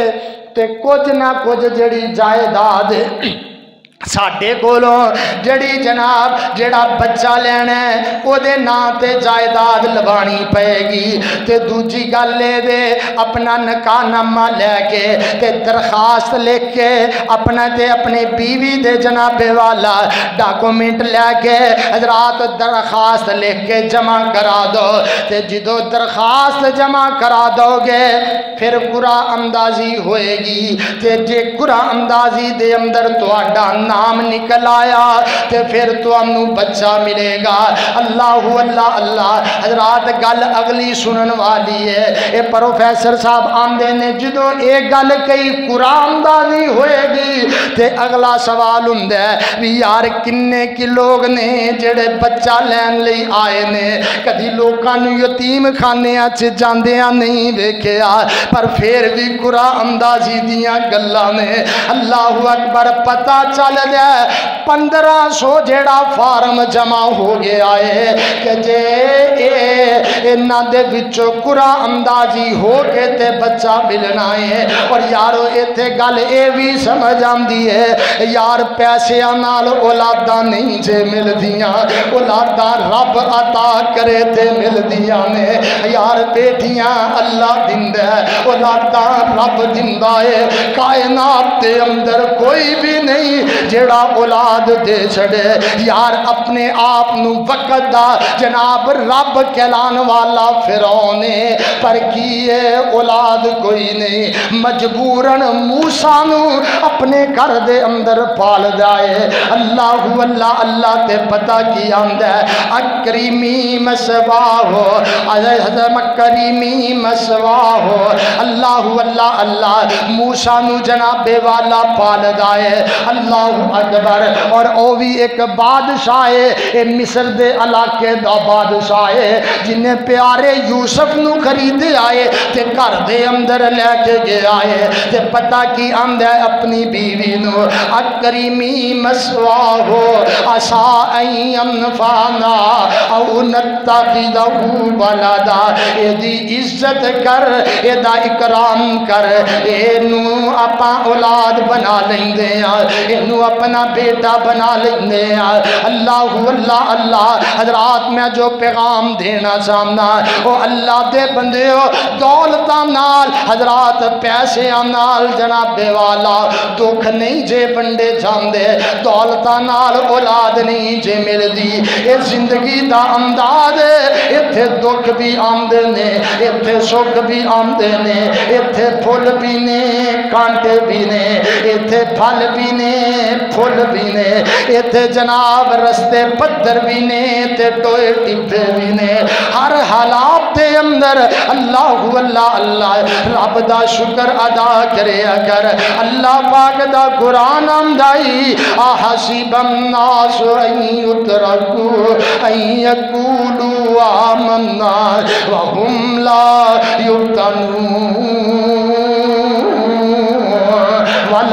ते कुछ ना कुछ जड़ी जायदाद साढ़े कोलों जड़ी जनाब, जड़ा बच्चा लैना है वो ना ते जायदाद लवानी पेगी। तो दूजी गल अपना नकानामा लैके ते दरखास्त लिख के अपना ते अपनी बीवी दे जनाबे वाला डाकूमेंट लैके रात दरखास्त लिख के जमा करा दो। ते जो दरखास्त जमा करा दोगे, फिर कुरा अंदाजी होएगी। ते जे कुरा अंदाजी दे अंदर थोड़ा नाम निकल आया तो फिर तुम्हें बच्चा मिलेगा। अल्लाह अल्लाह अल्लाह। हजरात, गल अगली सुन वाली है। ये प्रोफेसर साहब आते ने जो ये गल कई कुरान दी होगी तो अगला सवाल हूँ भी यार किन्ने कि लोग ने जोड़े बच्चा लैन ले आए ने। कभी लोगों यतीम खाने चाहिया नहीं वेख्या पर फिर भी कुरा अंदाजी दिया गल्ला ने। अल्लाह अकबर, पता चल लग पंद्रह सौ जड़ा फार्म जमा हो गया है, कि जे इन्होंने बिचों कुरा अंदाजी हो के ते बच्चा मिलना है। और यार इतने गल ये भी समझ आती है, यार पैसों नाल औलादा नहीं जे मिलदियाँ, औलादा रब अता करे ते मिलदिया ने। यार बेटियाँ अल्लाह दिंदा है, औलादा रब दिंदा है, कायनात के अंदर कोई भी नहीं जेड़ा औलाद दे छड़े, यार अपने आप न दा। जनाब, रब कहलान वाला फिरौन है पर की है औलाद कोई नहीं। मजबूरन मूसा अपने घर दे अंदर पाल जाए। अल्लाह अल्लाह अल्लाह ते पता की आंदा अकरी करीमी मसवा हो करीमी मसवा हो। अल्लाह अल्लाह अल्लाह, मूसा जनाबे वाला पाल दाए अल्लाह अकबर और ओ भी एक बादशाह है मिस्र दे इलाके का बादशाह है, जिन्हें प्यारे यूसफ न खरीद आए, ते घर दे अंदर लैके गया है, ते पता की आंदा अपनी बीवी नो, अकरीमी मसवा हो, असा आई अनफाना बलादा, एदी इज़्ज़त कर, एदा इकराम कर एनू आप औलाद बना लेंगे एनू अपना बेटा बना लेंगे। अल्लाह अल्लाह अल्लाह। हजरात मैं जो पैगाम देना चाहना वो अल्लाह दे बंदे हो दौलत नाल। हजरात, पैसे नाल, जनाबे वाला। दुख नहीं जे बंडे जाते दौलत नाल औलाद नहीं जे मिलती ये ज़िंदगी का अंदाज इतने दुख भी आते ने इतने सुख भी आते ने इतने फुल भी ने, कांटे भी ने इतने फल भी ने। फुल भी ने इतने जनाब रस्ते पत्थर भी ने टोए टिब्बे भी ने हर हालात के अंदर अल्लाह अल्लाह अल्लाह, रब का शुक्र अदा करे कर। अल्लाह पाक का कुरान आमदाई आहसीबम नास उतरकू यकूलू आमन्ना वहुम ला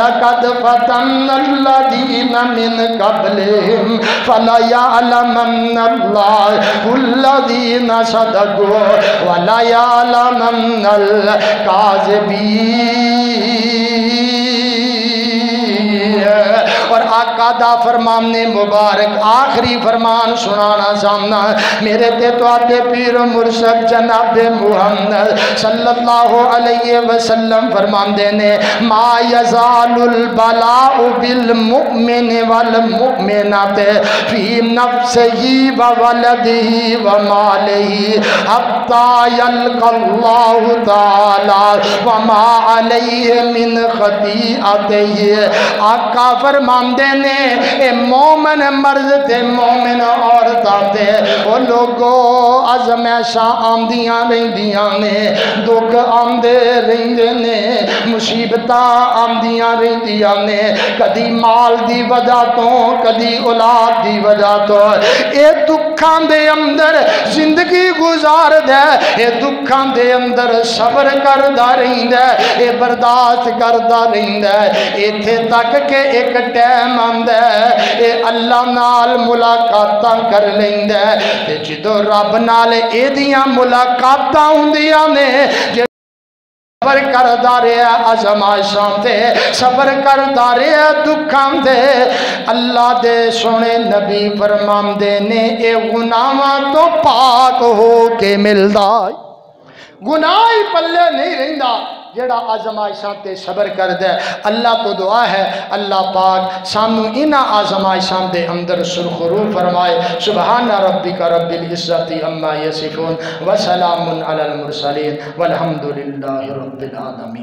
वलकद फतन्नल्लदीन मिन कबलिहिम फलयअलमन्नल्लाह कुल्लदीन सदकू वलयअलमन्नल काज़िबीन। और आका दा फरमान मुबारक, आखिरी फरमान सुनाना सामना मेरे ते तो पीर मुर्शद जनाब मुहम्मद सल्लल्लाहु अलैहि वसल्लम फरमाते ने, मा यजालुल बलाउ बिल मुमिन वल मुमिनत फ़ी नफ्सिही व वलदिही व मालिही, हत्ता यलकल्लाहु ताला व मा अलैहि मिन खतीअतिही। आका फरमा फरमाते ने ए मोमन मर्द ते मोमन औरतां ते ओ लोगो अजमैशा आंदियाँ रहिंदियाँ ने दुख आंदे रहिंदे ने मुसीबत आंदियाँ रहिंदियाँ ने कदी माल दी वजह तो कदी औलाद दी वजह तो ये दुखां दे अंदर ज़िंदगी गुजार दे ये दुखां दे अंदर सबर करदा रहिंदा ये बर्दाश्त करदा रहिंदा इथे तक के एक टैम अल्लाह मुलाकात कर जो रब ने सबर करता रहा अजमाइशों ते, सबर करता रहा दुखों ते, अल्लाह दे सोने नबी फरमाते ने ये गुनाहों तो पाक हो के मिलता गुनाह ही पल्ले नहीं रहिंदा। जेड़ा आजमाइशा ते सबर कर दे। अल्लाह तो दुआ है, अल्लाह पाक सानू इन आजमाइशा के अंदर सुरखरू फरमाए। सुबहान रबी का रबिल इज़्ज़त अम्मा यसिफून वसलामुन सलामुन अलल मुरसलीन रब्बिल आलमीन।